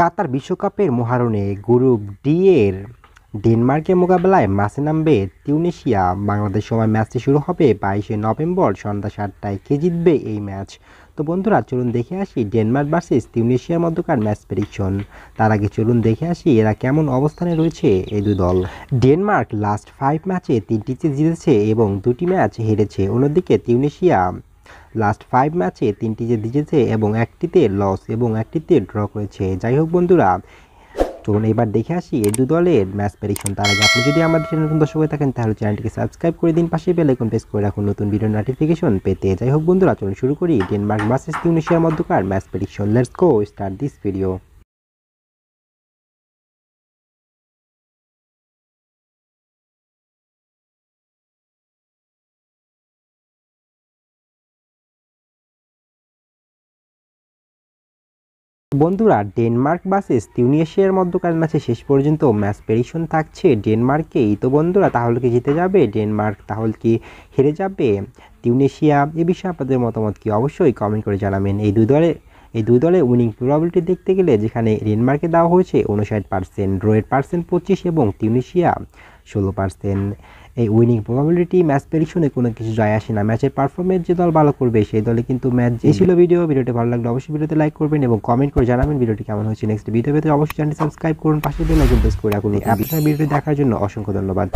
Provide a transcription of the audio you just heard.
কাতার বিশ্বকাপের মহারণে group D এর ডেনমার্কের মোকাবেলায় মাসে নামবে তিউনিশিয়া। বাংলাদেশ সময় ম্যাচটি শুরু হবে বাইশে নভেম্বর, সন্ধ্যা সাতটায় কে জিতবে এই ম্যাচ? তো বন্ধুরা, চলুন দেখে আসি ডেনমার্ক ভার্সেস তিউনিশিয়ার মধ্যকার ম্যাচ প্রেডিকশন। তার আগে চলুন দেখে আসি এরা কেমন অবস্থানে রয়েছে এই দুই দল। ডেনমার্ক লাস্ট ফাইভ ম্যাচে তিনটিতে জিতেছে এবং দুটি ম্যাচ হেরেছে। অন্যদিকে তিউনিশিয়া লাস্ট ফাইভ ম্যাচে তিনটি যে জিতেছে এবং একটিতে লস এবং একটিতে ড্র করেছে। যাই হোক বন্ধুরা চলুন এবার দেখে আসি এই দু দলের ম্যাচ প্রেডিকশন তার আগে আপনি যদি আমাদের নতুন দর্শক হয়ে থাকেন, তাহলে চ্যানেলটিকে সাবস্ক্রাইব করে দিন। পাশে বেল আইকন প্রেস করে রাখুন নতুন ভিডিও নোটিফিকেশন পেতে। যাই হোক বন্ধুরা, চলুন শুরু করি। ডেনমার্ক ভার্সেস তিউনিশিয়ার মধ্যকার match prediction let's go start this video বন্ধুরা, ডেনমার্ক বাসেস তিউনিশিয়ার মধ্যকার ম্যাচে শেষ পর্যন্ত ম্যাচ প্রেডিকশন থাকছে ডেনমার্কেই। তো বন্ধুরা, তাহলে কি জিতে যাবে ডেনমার্ক? তাহলে কি হেরে যাবে? তিউনিশিয়া এ বিষয়ে আপনাদের মতামত কি? অবশ্যই কমেন্ট করে জানাবেন। এই দুই দলে, এই দুই দলে উইনিং প্রবাবিলিটি দেখতে গেলে যেখানে ডেনমার্কে দেওয়া হয়েছে, উনষাট পার্সেন্ট ড্রয়ের পার্সেন্ট পঁচিশ এবং তিউনিশিয়া ষোলো পার্সেন্ট এই উইনিং প্রবাবিলিটি ম্যাচ প্রেডিকশনে কোনো কিছু যায় আসে না। ম্যাচের পারফরমেন্স যে দল ভালো করবে, সেই দলে কিন্তু ম্যাচ যে ছিল ভিডিও ভিডিওটি ভালো লাগলে অবশ্যই ভিডিওতে লাইক করবেন এবং কমেন্ট করে জানাবেন ভিডিওটি কেমন হয়েছে নেক্সট ভিডিও পেতে অবশ্যই চ্যানেলটি সাবস্ক্রাইব করুন, পাশে বেল আইকন প্রেস করে রাখুন। ভিডিওটি দেখার জন্য অসংখ্য ধন্যবাদ।